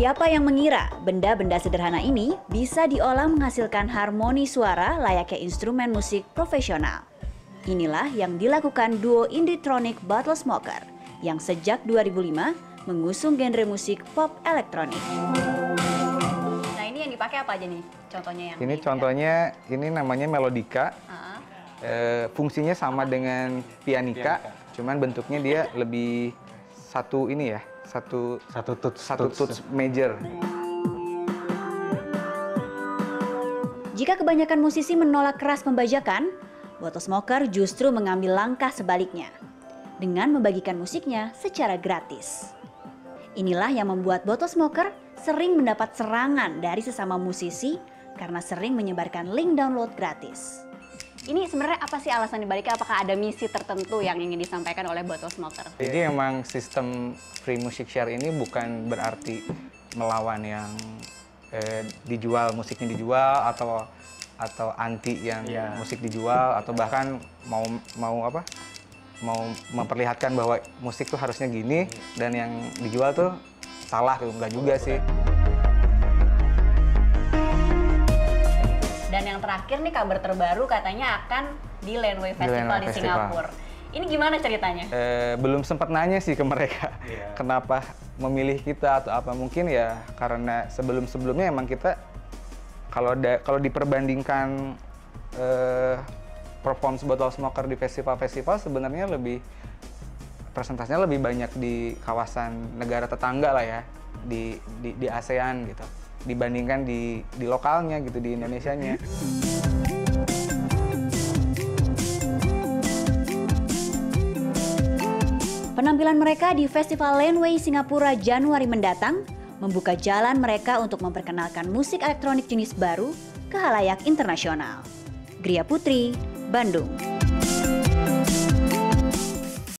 Siapa yang mengira benda-benda sederhana ini bisa diolah menghasilkan harmoni suara layaknya instrumen musik profesional? Inilah yang dilakukan duo Indietronic Bottle Smoker yang sejak 2005 mengusung genre musik pop elektronik. Nah ini yang dipakai apa aja nih? Contohnya yang Ini contohnya, ini namanya melodika. Ah, Eh, fungsinya sama dengan pianika, cuman bentuknya dia lebih satu ini ya, satu Satu tuts, satu tuts. tuts major. Jika kebanyakan musisi menolak keras pembajakan, Bottle Smoker justru mengambil langkah sebaliknya dengan membagikan musiknya secara gratis. Inilah yang membuat Bottle Smoker sering mendapat serangan dari sesama musisi karena sering menyebarkan link download gratis. Ini sebenarnya apa sih alasan dibaliknya? Apakah ada misi tertentu yang ingin disampaikan oleh Bottle Smoker? Jadi emang sistem free music share ini bukan berarti melawan yang eh, dijual musiknya dijual atau atau anti yang Iya. musik dijual atau bahkan mau mau apa mau memperlihatkan bahwa musik tuh harusnya gini dan yang dijual tuh salah gitu enggak juga sih. Dan yang terakhir nih kabar terbaru katanya akan di Landway Di Festival Landway di, Festival. Singapura. Ini gimana ceritanya? Eh, belum sempat nanya sih ke mereka Iya. kenapa memilih kita atau apa mungkin ya karena sebelum sebelumnya emang kita kalau kalau diperbandingkan eh, perform bottle smoker di festival-festival sebenarnya lebih presentasinya lebih banyak di kawasan negara tetangga lah ya di di, di ASEAN gitu dibandingkan di di lokalnya gitu di Indonesianya. Penampilan mereka di Festival Landway Singapura Januari mendatang membuka jalan mereka untuk memperkenalkan musik elektronik jenis baru ke halayak internasional. Gria Putri, Bandung.